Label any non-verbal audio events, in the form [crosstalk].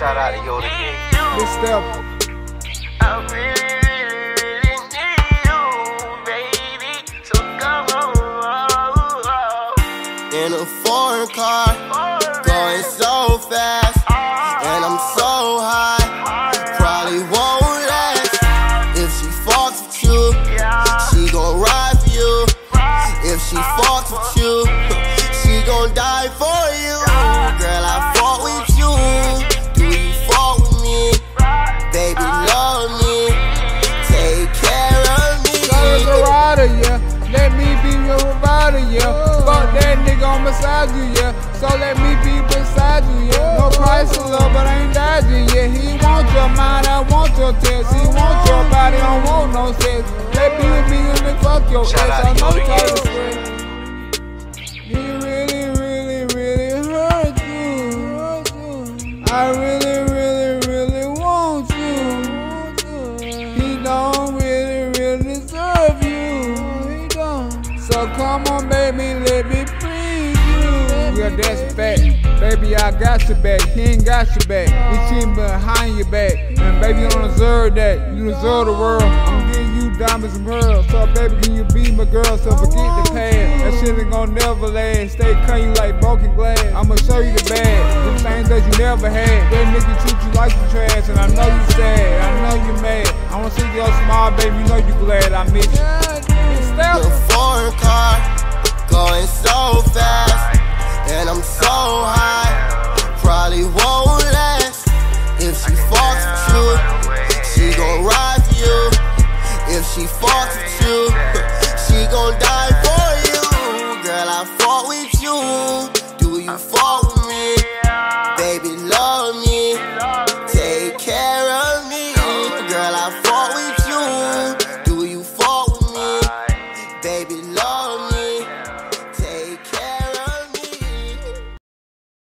Shout out to Yoda King. Big step. I really, really need you, baby. So come on. In a foreign car, going so fast, and I'm so high. Probably won't last. If she fucks with you, she gon' ride for you. If she fucks with you, [laughs] she gon' die for you. So let me be beside you, yeah. No price of love, but I ain't dodging, yeah. He want your mind, I want your text. He want your body, I don't want no sex. Let me with me and then fuck your Shout ex. out I to know Yoda title He really, really, really hurt you. I really, really, really want you. He don't really, really deserve you. He don't. So come on, baby, That's a fact. Baby, I got your back. He ain't got your back. He cheating behind your back. And baby, you don't deserve that. You deserve the world. I'm giving you diamonds and pearls. So baby, can you be my girl? So forget the past. That shit ain't gonna never last. Stay cut you like broken glass. I'ma show you the bad. The things that you never had. That nigga treat you like you trash. And I know you sad. I know you mad. I wanna see your smile, baby. You know you glad I miss you. High. Probably won't last. If she fucks with you, she gon' ride for you. If she fucks with you, she gon' die for you. Girl, I fought with you. Do you fuck with me? Baby, love me.